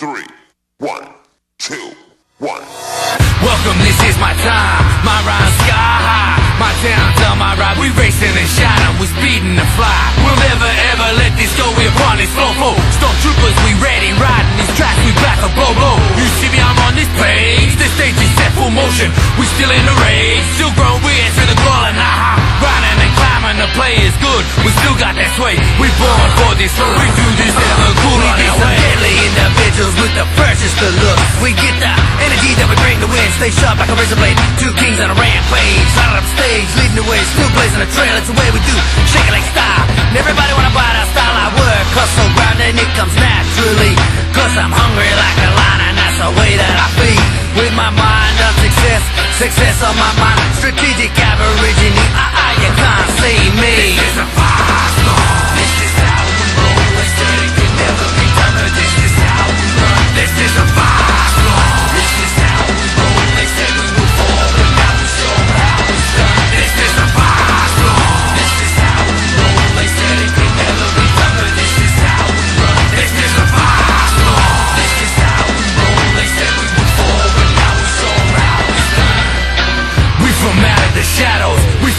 three, one, two, one. Welcome, this is my time. My rhyme sky high. My town's on my ride. We racing and shining. We speeding to fly. We'll never ever let this go. We're upon this slow flow. Stormtroopers, we ready. Riding these tracks. We back a blow blow. You see me, I'm on this page. The stage is set full motion. We still in the race. Still growing. We answer the call and aha. Riding and climbing. The play is good. We still got that sway. We born for this. Stay sharp like a razor blade. Two kings on a rampage. Light up stage, leading the way. Still blazing a trail. It's the way we do. Shake it like style. And everybody wanna buy that style I work. Hustle, grind, and it comes naturally. Cause I'm hungry like a lion, and that's the way that I feed. With my mind of success, success on my mind. Strategic eye,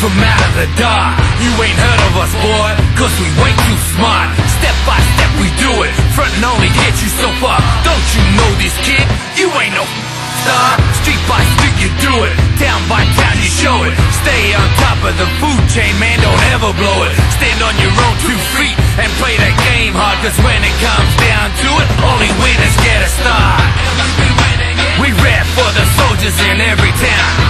from out of the dark. You ain't heard of us, boy, cause we way too smart. Step by step we do it, front and only get you so far. Don't you know this kid? You ain't no star. Street by street you do it, town by town you show it. Stay on top of the food chain, man, don't ever blow it. Stand on your own two feet and play the game hard, cause when it comes down to it, only winners get a start. We rap for the soldiers in every town.